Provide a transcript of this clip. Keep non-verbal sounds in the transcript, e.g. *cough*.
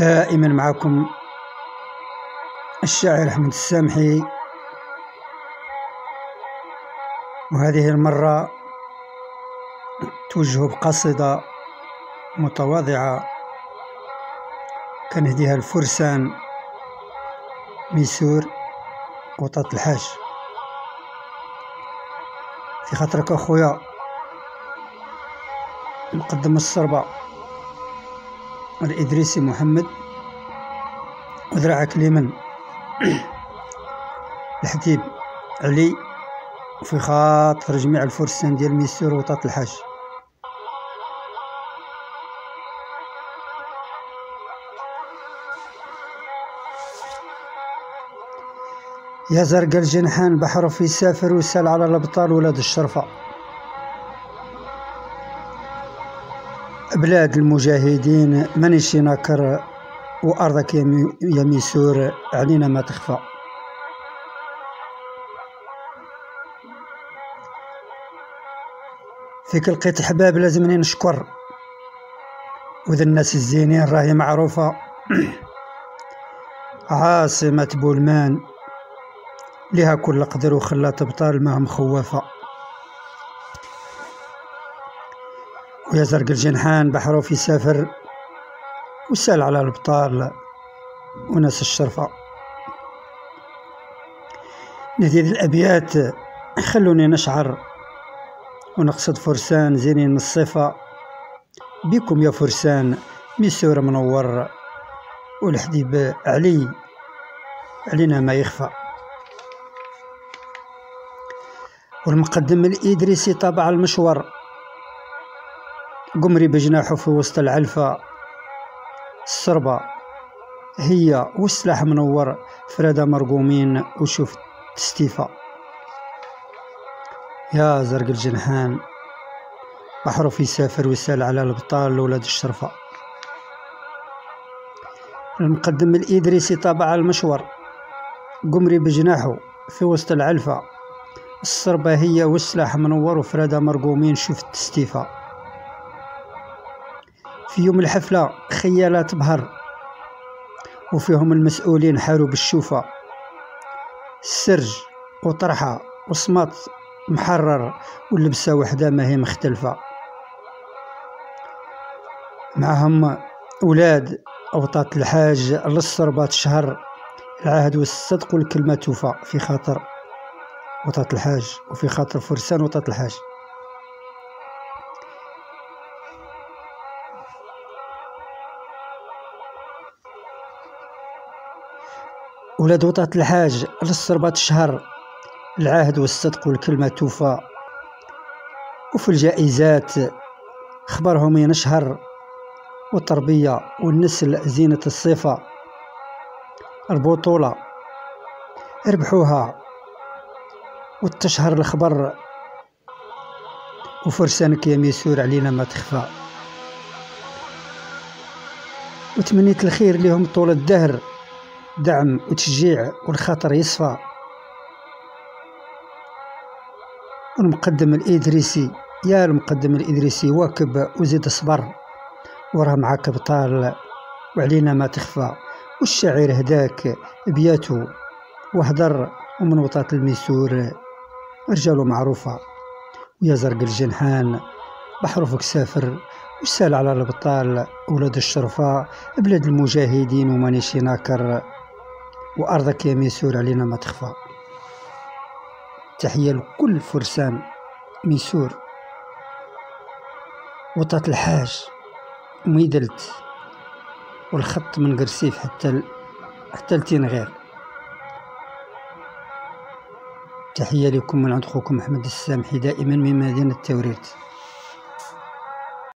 دائما معكم الشاعر أحمد السامحي. وهذه المرة توجه بقصيدة متواضعة كنهديها الفرسان ميسور وطاط الحاج. في خاطرك أخويا مقدم الصربة. الإدريسي محمد. وذراعك اليمن. الحديب علي. وفي خاطر جميع الفرسان ديال ميسور وطاط الحاج. يا زرق الجنحان بحر في سافر وسال على الأبطال ولاد الشرفة. بلاد المجاهدين مانيش ناكر وأرضك يا ميسور علينا ما تخفى. فيك لقيت حباب لازمني نشكر. وذا الناس الزينين راهي معروفة. *clears throat* عاصمة بولمان. لها كل قدر وخلات أبطال ما مخوفة ويا زرق الجنحان بحرو في سافر وسال على الأبطال وناس الشرفة. نزيد الأبيات خلوني نشعر ونقصد فرسان زينين الصفة. بكم يا فرسان ميسور منور والحديب علي علينا ما يخفى. والمقدم الإدريسي طابع المشوار قمري بجناحه في وسط العلفة. السربة هي والسلاح منور فرادة مرقومين وشوف تستيفا يا زرق الجنحان بحر في سافر ويسال على البطال ولاد الشرفة. المقدم الإدريسي طابع المشوار قمري بجناحه في وسط العلفة. السربة هي والسلاح منور وفرادة مرقومين شفت تستيفا في يوم الحفلة خيالات بهر وفيهم المسؤولين حاروا بالشوفة. السرج وطرحة وصمات محرر واللبسة وحدة ما هي مختلفة. معهم أولاد أوطات الحاج للصربات شهر العهد والصدق والكلمة توفى في خاطر وطات الحاج وفي خاطر فرسان وطات الحاج. ولاد وطات الحاج للصربات شهر العهد والصدق والكلمة توفى. وفي الجائزات خبرهم ينشهر والتربية والنسل زينة الصفة. البطولة ربحوها وتشهر الخبر. وفرسانك يا ميسور علينا ما تخفى. وتمنيت الخير لهم طول الدهر. دعم وتشجيع والخاطر يصفى. المقدم الإدريسي يا المقدم الإدريسي واكب وزيد صبر. وراه معاك بطال وعلينا ما تخفى. والشاعر هداك بياتو. وهدر ومن وطات الميسور رجاله معروفة. ويا زرق الجنحان بحرفك سافر. وسال على البطال ولاد الشرفاء بلاد المجاهدين ومانيش ناكر. وأرضك يا ميسور علينا ما تخفى. تحية لكل فرسان ميسور. وطأت الحاج ميدلت والخط من قرسيف حتى ال... حتى لتنغير تحية لكم من عند أخوكم أحمد السامحي دائما من مدينة التوريت.